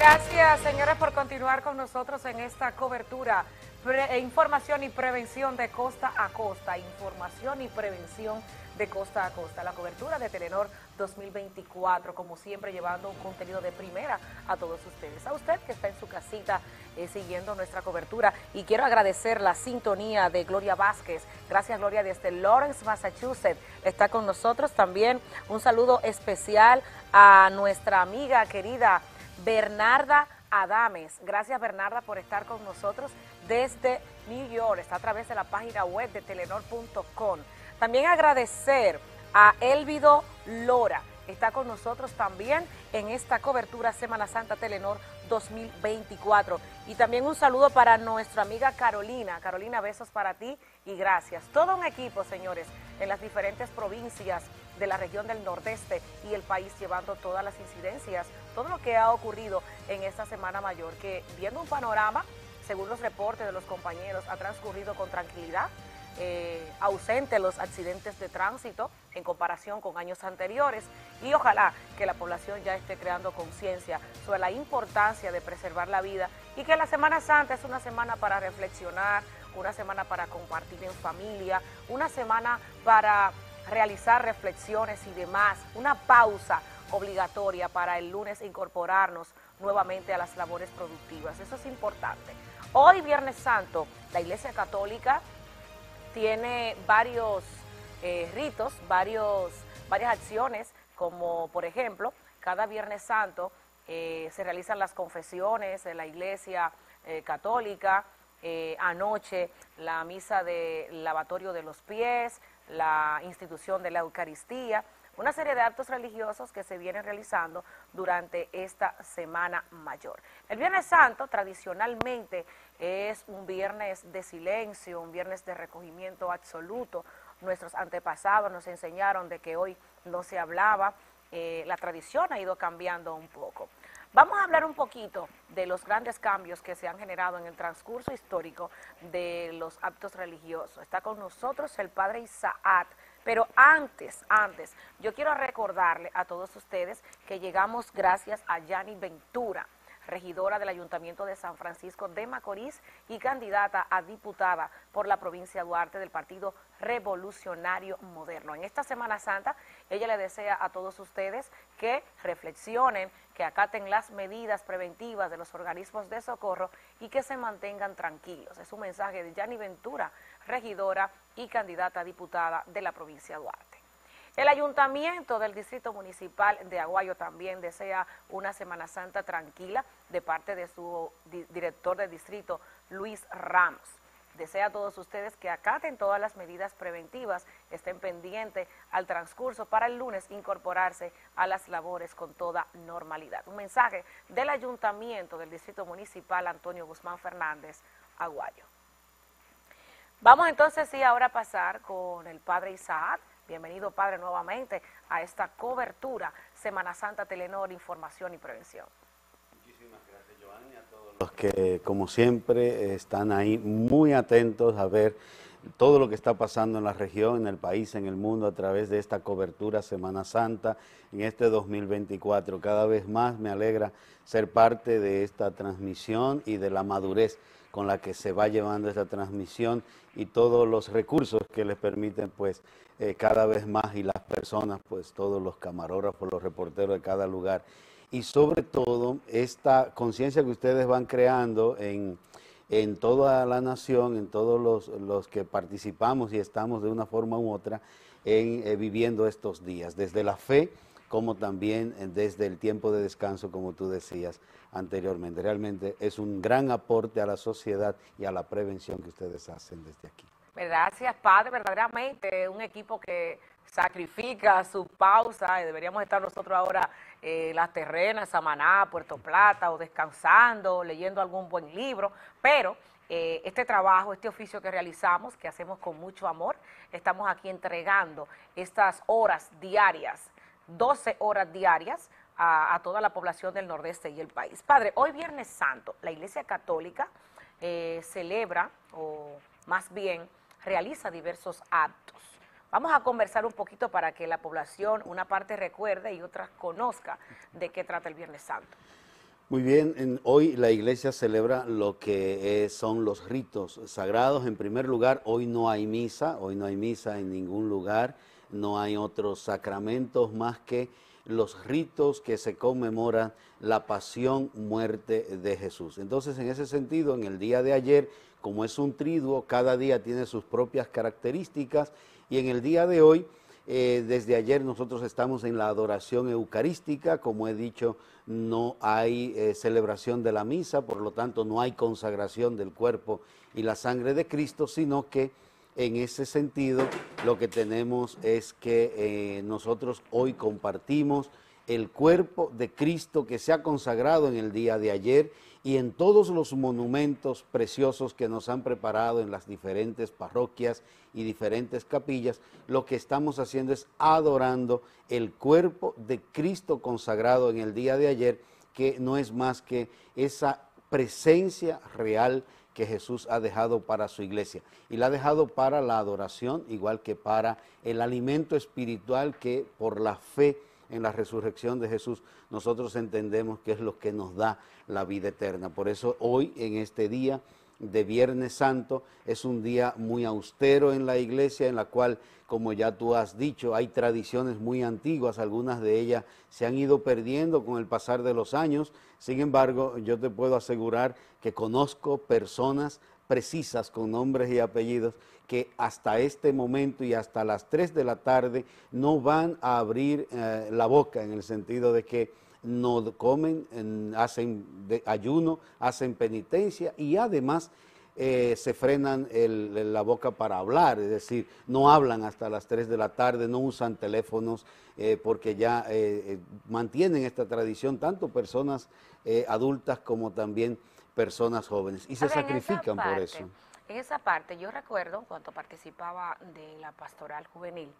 Gracias, señores, por continuar con nosotros en esta cobertura. Pre información y prevención de costa a costa. Información y prevención de costa a costa. La cobertura de Telenor 2024, como siempre, llevando un contenido de primera a todos ustedes. A usted que está en su casita eh, siguiendo nuestra cobertura. Y quiero agradecer la sintonía de Gloria Vázquez. Gracias, Gloria, desde Lawrence, Massachusetts. Está con nosotros también. Un saludo especial a nuestra amiga querida Bernarda Adames. Gracias, Bernarda, por estar con nosotros desde New York. Está a través de la página web de telenor.com. También agradecer a Elvido Lora. Está con nosotros también en esta cobertura Semana Santa Telenor 2024. Y también un saludo para nuestra amiga Carolina. Carolina, besos para ti y gracias. Todo un equipo, señores, en las diferentes provincias de la región del Nordeste y el país llevando todas las incidencias, todo lo que ha ocurrido en esta Semana Mayor, que viendo un panorama, según los reportes de los compañeros, ha transcurrido con tranquilidad, eh, ausente los accidentes de tránsito en comparación con años anteriores. Y ojalá que la población ya esté creando conciencia sobre la importancia de preservar la vida y que la Semana Santa es una semana para reflexionar, una semana para compartir en familia, una semana para realizar reflexiones y demás, una pausa obligatoria para el lunes incorporarnos nuevamente a las labores productivas. Eso es importante. Hoy, Viernes Santo, la Iglesia Católica tiene varios eh, ritos, varios, varias acciones, como por ejemplo, cada Viernes Santo eh, se realizan las confesiones en la Iglesia eh, Católica, anoche la misa de lavatorio de los pies, la institución de la Eucaristía, una serie de actos religiosos que se vienen realizando durante esta Semana Mayor. El Viernes Santo tradicionalmente es un viernes de silencio, un viernes de recogimiento absoluto. Nuestros antepasados nos enseñaron de que hoy no se hablaba, eh, la tradición ha ido cambiando un poco. Vamos a hablar un poquito de los grandes cambios que se han generado en el transcurso histórico de los actos religiosos. Está con nosotros el padre Isaac, pero antes, antes, yo quiero recordarle a todos ustedes que llegamos gracias a Yanni Ventura, regidora del Ayuntamiento de San Francisco de Macorís y candidata a diputada por la provincia de Duarte del Partido Revolucionario Moderno. En esta Semana Santa, ella le desea a todos ustedes que reflexionen, que acaten las medidas preventivas de los organismos de socorro y que se mantengan tranquilos. Es un mensaje de Yanni Ventura, regidora y candidata a diputada de la provincia de Duarte. El ayuntamiento del distrito municipal de Aguayo también desea una Semana Santa tranquila de parte de su director de distrito, Luis Ramos. Desea a todos ustedes que acaten todas las medidas preventivas, estén pendientes al transcurso para el lunes incorporarse a las labores con toda normalidad. Un mensaje del ayuntamiento del distrito municipal Antonio Guzmán Fernández, Aguayo. Vamos entonces sí ahora a pasar con el padre Isaac, Bienvenido, Padre, nuevamente a esta cobertura Semana Santa Telenor, Información y Prevención. Muchísimas gracias, Joanny, a todos los que, como siempre, están ahí muy atentos a ver todo lo que está pasando en la región, en el país, en el mundo, a través de esta cobertura Semana Santa en este 2024. Cada vez más me alegra ser parte de esta transmisión y de la madurez con la que se va llevando esta transmisión y todos los recursos que les permiten pues eh, cada vez más y las personas, pues todos los camarógrafos, los reporteros de cada lugar. Y sobre todo esta conciencia que ustedes van creando en, toda la nación, en todos los, los, que participamos y estamos de una forma u otra en eh, viviendo estos días, desde la fe como también eh, desde el tiempo de descanso, como tú decías anteriormente. Realmente es un gran aporte a la sociedad y a la prevención que ustedes hacen desde aquí. Gracias, Padre. Verdaderamente un equipo que sacrifica su pausa deberíamos estar nosotros ahora en las terrenas, Samaná, Puerto Plata o descansando, leyendo algún buen libro, pero eh, este trabajo, este oficio que realizamos, que hacemos con mucho amor, estamos aquí entregando estas horas diarias 12 horas diarias a, toda la población del nordeste y el país. Padre, hoy Viernes Santo, la Iglesia Católica eh, celebra, o más bien realiza diversos actos. Vamos a conversar un poquito para que la población, una parte recuerde y otra conozca de qué trata el Viernes Santo. Muy bien, hoy la iglesia celebra lo que son los ritos sagrados. En primer lugar, hoy no hay misa, hoy no hay misa en ningún lugar, no hay otros sacramentos más que los ritos que se conmemoran la pasión, muerte de Jesús. Entonces, en ese sentido, en el día de ayer, como es un triduo, cada día tiene sus propias características y en el día de hoy eh, desde ayer nosotros estamos en la adoración eucarística, como he dicho, no hay eh, celebración de la misa, por lo tanto no hay consagración del cuerpo y la sangre de Cristo, sino que en ese sentido lo que tenemos es que eh, nosotros hoy compartimos el cuerpo de Cristo que se ha consagrado en el día de ayer y en todos los monumentos preciosos que nos han preparado en las diferentes parroquias y diferentes capillas, lo que estamos haciendo es adorando el cuerpo de Cristo consagrado en el día de ayer, que no es más que esa presencia real que Jesús ha dejado para su iglesia. Y la ha dejado para la adoración, igual que para el alimento espiritual que por la fe en la resurrección de Jesús, nosotros entendemos que es lo que nos da la vida eterna. Por eso hoy, en este día de Viernes Santo, es un día muy austero en la iglesia, en la cual, como ya tú has dicho, hay tradiciones muy antiguas, algunas de ellas se han ido perdiendo con el pasar de los años. Sin embargo, yo te puedo asegurar que conozco personas precisas con nombres y apellidos que hasta este momento y hasta las 3 de la tarde no van a abrir eh, la boca en el sentido de que no comen, hacen ayuno, hacen penitencia y además eh, se frenan la boca para hablar, es decir, no hablan hasta las 3 de la tarde, no usan teléfonos eh, porque ya mantienen esta tradición tanto personas adultas como también personas jóvenes y se sacrifican por eso. En esa parte, yo recuerdo cuando participaba de la pastoral juvenil,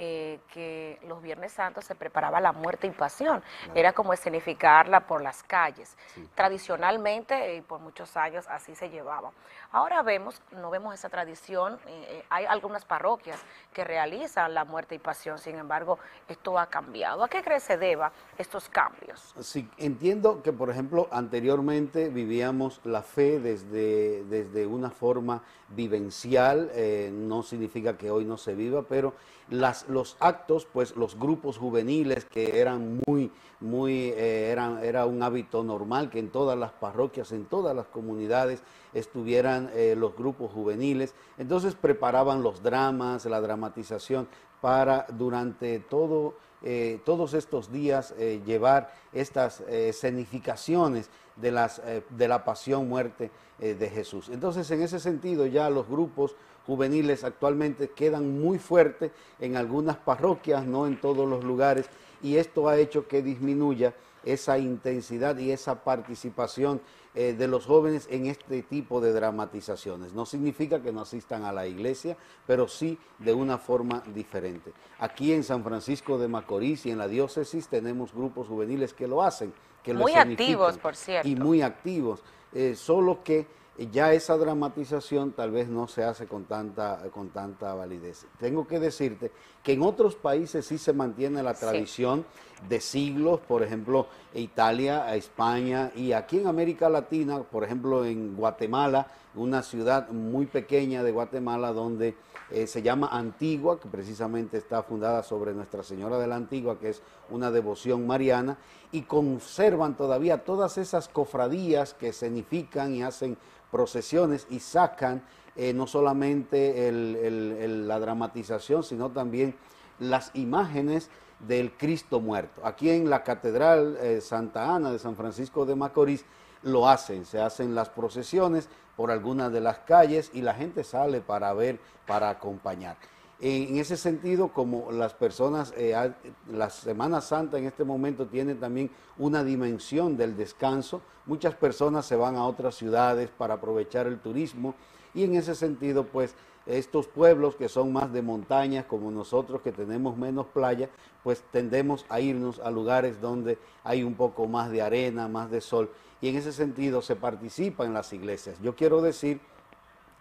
eh, que los Viernes Santos se preparaba la muerte y pasión. Era como escenificarla por las calles. Tradicionalmente, y por muchos años, así se llevaba. Ahora vemos, no vemos esa tradición. Eh, eh, hay algunas parroquias que realizan la muerte y pasión, sin embargo, esto ha cambiado. ¿A qué crees se deba estos cambios? Sí, entiendo que, por ejemplo, anteriormente vivíamos la fe desde, desde una forma vivencial, no significa que hoy no se viva, pero las, los actos, pues los grupos juveniles que eran muy, muy, eh, eran, era un hábito normal que en todas las parroquias, en todas las comunidades estuvieran eh, los grupos juveniles. Entonces preparaban los dramas, la dramatización para durante todo, eh, todos estos días llevar estas escenificaciones de, las, de la pasión, muerte de Jesús. Entonces en ese sentido ya los grupos juveniles actualmente quedan muy fuertes en algunas parroquias, no en todos los lugares, y esto ha hecho que disminuya esa intensidad y esa participación eh, de los jóvenes en este tipo de dramatizaciones. No significa que no asistan a la iglesia, pero sí de una forma diferente. Aquí en San Francisco de Macorís y en la diócesis tenemos grupos juveniles que lo hacen, que muy activos, por cierto. Y muy activos, eh, solo que ya esa dramatización tal vez no se hace con tanta, con tanta validez. Tengo que decirte que en otros países sí se mantiene la tradición de siglos, por ejemplo, Italia, España y aquí en América Latina, por ejemplo, en Guatemala, una ciudad muy pequeña de Guatemala donde eh, se llama Antigua, que precisamente está fundada sobre Nuestra Señora de la Antigua, que es una devoción mariana, y conservan todavía todas esas cofradías que significan y hacen procesiones y sacan eh, no solamente la dramatización, sino también las imágenes del Cristo muerto. Aquí en la Catedral eh, Santa Ana de San Francisco de Macorís lo hacen, se hacen las procesiones por algunas de las calles y la gente sale para ver, para acompañar. En ese sentido, como las personas, eh, la Semana Santa en este momento tiene también una dimensión del descanso, muchas personas se van a otras ciudades para aprovechar el turismo y en ese sentido, pues estos pueblos que son más de montañas como nosotros que tenemos menos playa, pues tendemos a irnos a lugares donde hay un poco más de arena, más de sol y en ese sentido se participa en las iglesias. Yo quiero decir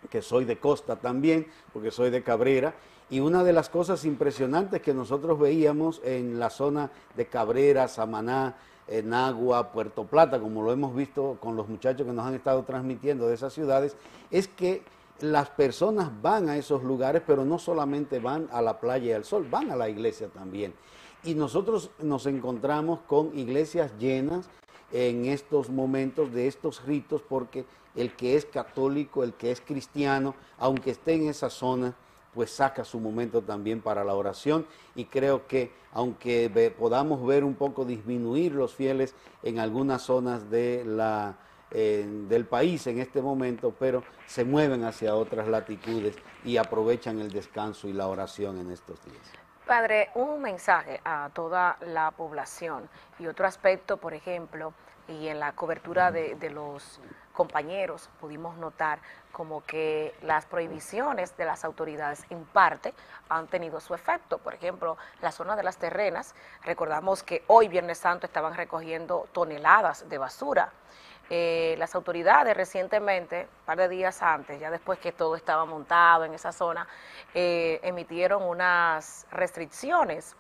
que soy de costa también, porque soy de Cabrera, y una de las cosas impresionantes que nosotros veíamos en la zona de Cabrera, Samaná, en Agua, Puerto Plata, como lo hemos visto con los muchachos que nos han estado transmitiendo de esas ciudades, es que las personas van a esos lugares, pero no solamente van a la playa y al sol, van a la iglesia también. Y nosotros nos encontramos con iglesias llenas en estos momentos de estos ritos, porque el que es católico, el que es cristiano, aunque esté en esa zona, pues saca su momento también para la oración y creo que aunque podamos ver un poco disminuir los fieles en algunas zonas de la, del país en este momento, pero se mueven hacia otras latitudes y aprovechan el descanso y la oración en estos días. Padre, un mensaje a toda la población y otro aspecto, por ejemplo, y en la cobertura de, los compañeros pudimos notar como que las prohibiciones de las autoridades en parte han tenido su efecto. Por ejemplo, la zona de las terrenas, recordamos que hoy, Viernes Santo, estaban recogiendo toneladas de basura. Eh, las autoridades recientemente, un par de días antes, ya después que todo estaba montado en esa zona, eh, emitieron unas restricciones.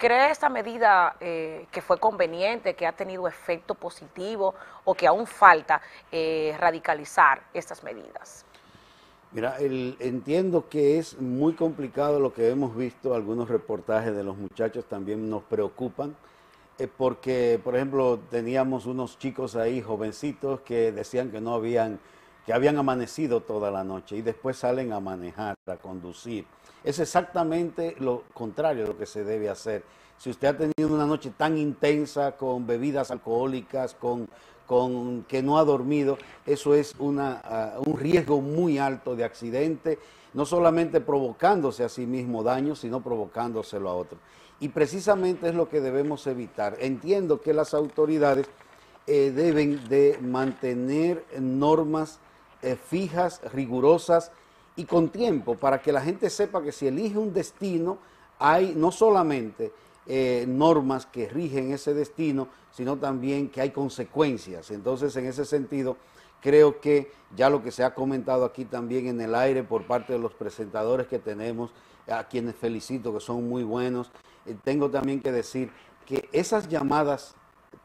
¿Cree esta medida eh, que fue conveniente, que ha tenido efecto positivo o que aún falta eh, radicalizar estas medidas? Mira, entiendo que es muy complicado lo que hemos visto, algunos reportajes de los muchachos también nos preocupan, porque, por ejemplo, teníamos unos chicos ahí, jovencitos, que decían que no habían, que habían amanecido toda la noche y después salen a manejar, a conducir es exactamente lo contrario de lo que se debe hacer. Si usted ha tenido una noche tan intensa con bebidas alcohólicas, con, con que no ha dormido, eso es ah, un riesgo muy alto de accidente, no solamente provocándose a sí mismo daño, sino provocándoselo a otro. Y precisamente es lo que debemos evitar. Entiendo que las autoridades eh, deben de mantener normas eh, fijas, rigurosas, y con tiempo para que la gente sepa que si elige un destino, hay no solamente eh, normas que rigen ese destino, sino también que hay consecuencias. Entonces, en ese sentido, creo que ya lo que se ha comentado aquí también en el aire por parte de los presentadores que tenemos, a quienes felicito, que son muy buenos, eh, tengo también que decir que esas llamadas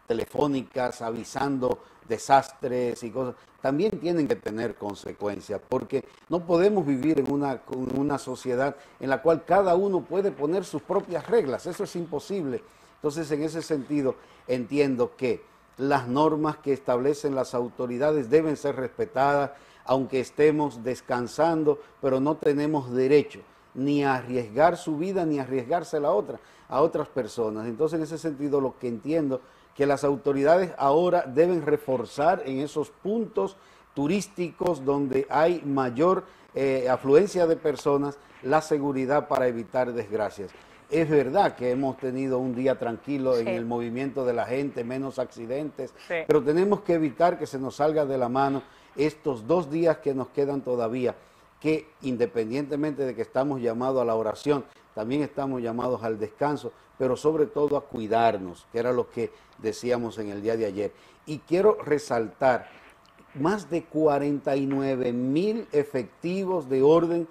telefónicas avisando desastres y cosas, también tienen que tener consecuencias, porque no podemos vivir en una, una sociedad en la cual cada uno puede poner sus propias reglas, eso es imposible. Entonces, en ese sentido, entiendo que las normas que establecen las autoridades deben ser respetadas, aunque estemos descansando, pero no tenemos derecho ni a arriesgar su vida ni a arriesgarse la otra, a otras personas. Entonces, en ese sentido, lo que entiendo que las autoridades ahora deben reforzar en esos puntos turísticos donde hay mayor eh, afluencia de personas la seguridad para evitar desgracias. Es verdad que hemos tenido un día tranquilo en el movimiento de la gente, menos accidentes, pero tenemos que evitar que se nos salga de la mano estos dos días que nos quedan todavía, que independientemente de que estamos llamados a la oración, también estamos llamados al descanso, pero sobre todo a cuidarnos, que era lo que decíamos en el día de ayer. Y quiero resaltar más de 49 mil efectivos del orden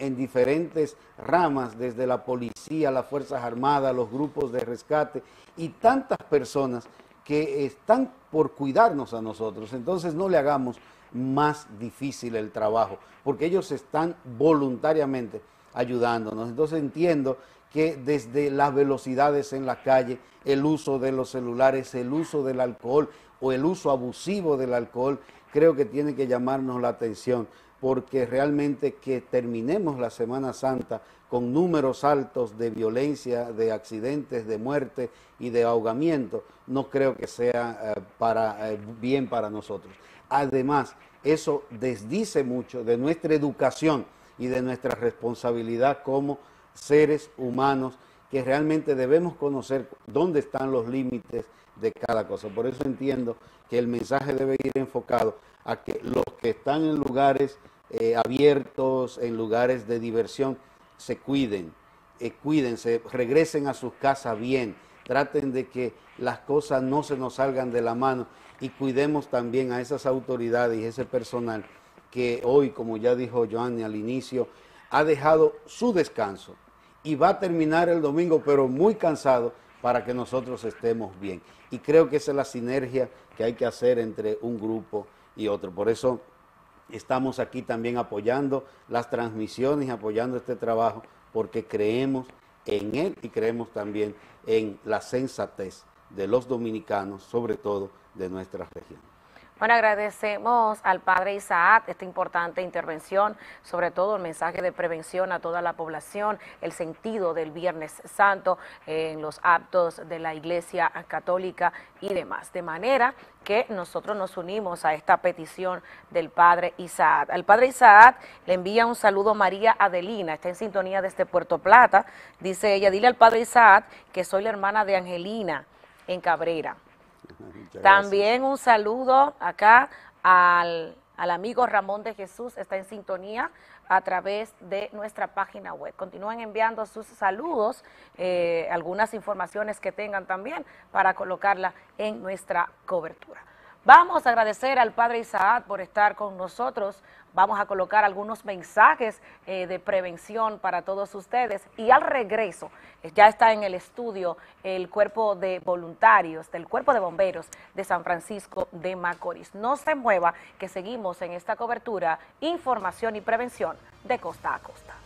en diferentes ramas, desde la policía, las Fuerzas Armadas, los grupos de rescate y tantas personas que están por cuidarnos a nosotros. Entonces no le hagamos más difícil el trabajo, porque ellos están voluntariamente ayudándonos. Entonces entiendo que desde las velocidades en la calle, el uso de los celulares, el uso del alcohol o el uso abusivo del alcohol, creo que tiene que llamarnos la atención, porque realmente que terminemos la Semana Santa con números altos de violencia, de accidentes, de muerte y de ahogamiento, no creo que sea eh, para, eh, bien para nosotros. Además, eso desdice mucho de nuestra educación y de nuestra responsabilidad como seres humanos que realmente debemos conocer dónde están los límites de cada cosa. Por eso entiendo que el mensaje debe ir enfocado a que los que están en lugares eh, abiertos, en lugares de diversión, se cuiden, eh, cuídense, regresen a sus casas bien, traten de que las cosas no se nos salgan de la mano y cuidemos también a esas autoridades y ese personal que hoy, como ya dijo Joanny al inicio, ha dejado su descanso y va a terminar el domingo, pero muy cansado para que nosotros estemos bien. Y creo que esa es la sinergia que hay que hacer entre un grupo y otro. Por eso estamos aquí también apoyando las transmisiones, apoyando este trabajo, porque creemos en él y creemos también en la sensatez de los dominicanos, sobre todo de nuestra región. Bueno, agradecemos al Padre Isaac esta importante intervención, sobre todo el mensaje de prevención a toda la población, el sentido del Viernes Santo en los actos de la Iglesia Católica y demás. De manera que nosotros nos unimos a esta petición del Padre Isaac. Al Padre Isaac le envía un saludo María Adelina, está en sintonía desde Puerto Plata. Dice ella, dile al Padre Isaac que soy la hermana de Angelina en Cabrera. También un saludo acá al, amigo Ramón de Jesús, está en sintonía a través de nuestra página web. Continúen enviando sus saludos, eh, algunas informaciones que tengan también para colocarla en nuestra cobertura. Vamos a agradecer al Padre Isaac por estar con nosotros. Vamos a colocar algunos mensajes eh, de prevención para todos ustedes. Y al regreso, ya está en el estudio el cuerpo de voluntarios del cuerpo de bomberos de San Francisco de Macorís. No se mueva, que seguimos en esta cobertura, información y prevención de costa a costa.